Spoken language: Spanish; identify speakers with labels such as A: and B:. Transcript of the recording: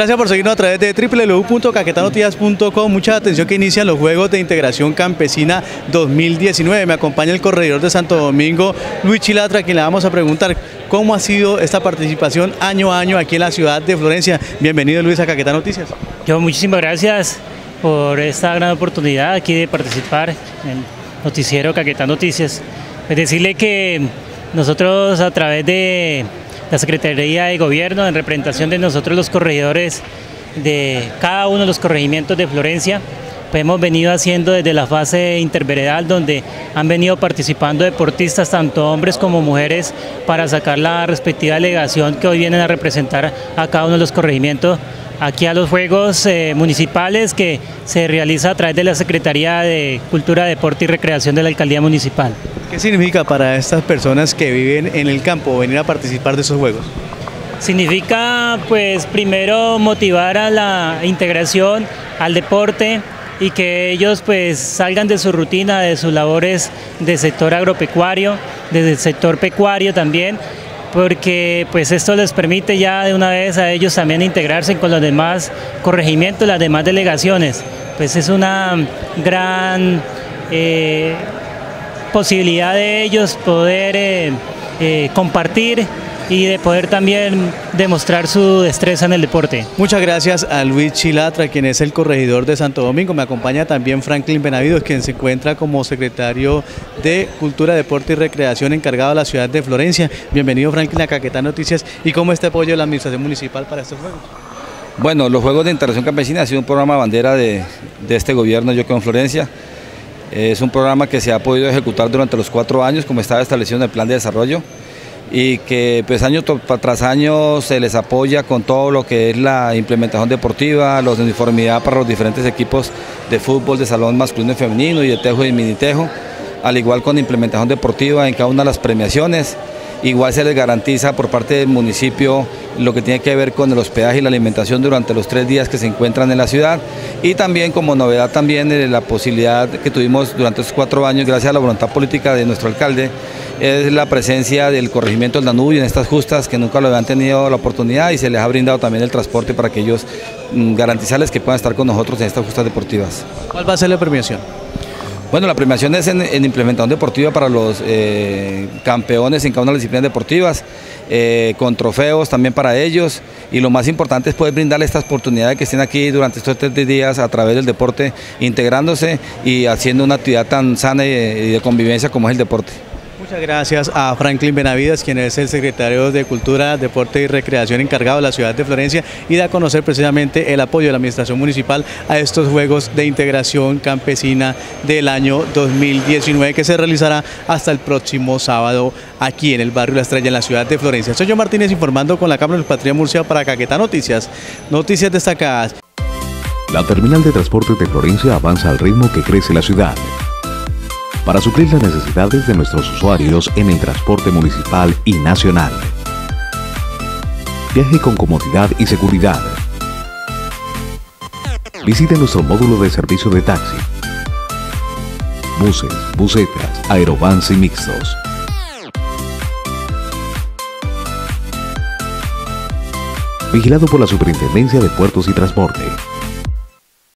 A: Gracias por seguirnos a través de www.caquetanoticias.com. Mucha atención que inician los Juegos de Integración Campesina 2019. Me acompaña el corredor de Santo Domingo, Luis Chilatra, a quien le vamos a preguntar cómo ha sido esta participación año a año aquí en la ciudad de Florencia. Bienvenido Luis a Caquetá Noticias.
B: Yo muchísimas gracias por esta gran oportunidad aquí de participar en el noticiero Caquetá Noticias. Pues decirle que nosotros a través de la Secretaría de Gobierno, en representación de nosotros los corregidores de cada uno de los corregimientos de Florencia, pues hemos venido haciendo desde la fase interveredal donde han venido participando deportistas, tanto hombres como mujeres, para sacar la respectiva delegación que hoy vienen a representar a cada uno de los corregimientos aquí a los Juegos eh, Municipales que se realiza a través de la Secretaría de Cultura, Deporte y Recreación de la Alcaldía Municipal.
A: ¿Qué significa para estas personas que viven en el campo venir a participar de esos Juegos?
B: Significa, pues, primero motivar a la integración, al deporte y que ellos, pues, salgan de su rutina, de sus labores del sector agropecuario, desde el sector pecuario también, porque pues esto les permite ya de una vez a ellos también integrarse con los demás corregimientos, las demás delegaciones. Pues es una gran eh, posibilidad de ellos poder eh, eh, compartir y de poder también demostrar su destreza en el deporte.
A: Muchas gracias a Luis Chilatra, quien es el corregidor de Santo Domingo. Me acompaña también Franklin Benavides, quien se encuentra como secretario de Cultura, Deporte y Recreación encargado de la ciudad de Florencia. Bienvenido Franklin a Caquetá Noticias. ¿Y cómo está apoyo de la Administración Municipal para estos Juegos?
C: Bueno, los Juegos de Integración Campesina ha sido un programa bandera de, de este gobierno, yo con Florencia. Es un programa que se ha podido ejecutar durante los cuatro años, como estaba establecido en el plan de desarrollo y que pues año tras año se les apoya con todo lo que es la implementación deportiva, la uniformidad para los diferentes equipos de fútbol, de salón masculino y femenino y de tejo y minitejo, al igual con implementación deportiva en cada una de las premiaciones. Igual se les garantiza por parte del municipio lo que tiene que ver con el hospedaje y la alimentación durante los tres días que se encuentran en la ciudad y también como novedad también eh, la posibilidad que tuvimos durante estos cuatro años gracias a la voluntad política de nuestro alcalde es la presencia del corregimiento del Danubio en estas justas que nunca lo habían tenido la oportunidad y se les ha brindado también el transporte para que ellos mm, garantizarles que puedan estar con nosotros en estas justas deportivas.
A: ¿Cuál va a ser la premiación?
C: Bueno, la premiación es en, implementación deportiva para los eh, campeones en cada una de las disciplinas deportivas, eh, con trofeos también para ellos y lo más importante es poder brindarles esta oportunidad de que estén aquí durante estos tres días a través del deporte, integrándose y haciendo una actividad tan sana y de convivencia como es el deporte.
A: Muchas gracias a Franklin Benavides, quien es el secretario de Cultura, Deporte y Recreación encargado de la ciudad de Florencia y da a conocer precisamente el apoyo de la Administración Municipal a estos Juegos de Integración Campesina del año 2019 que se realizará hasta el próximo sábado aquí en el barrio La Estrella en la ciudad de Florencia. Soy yo Martínez informando con la Cámara de Patria Murcia para Caquetá Noticias. Noticias destacadas.
D: La terminal de transporte de Florencia avanza al ritmo que crece la ciudad para suplir las necesidades de nuestros usuarios en el transporte municipal y nacional. Viaje con comodidad y seguridad. Visite nuestro módulo de servicio de taxi. Buses, busetas, aerovans y mixtos. Vigilado por la Superintendencia de Puertos y Transporte.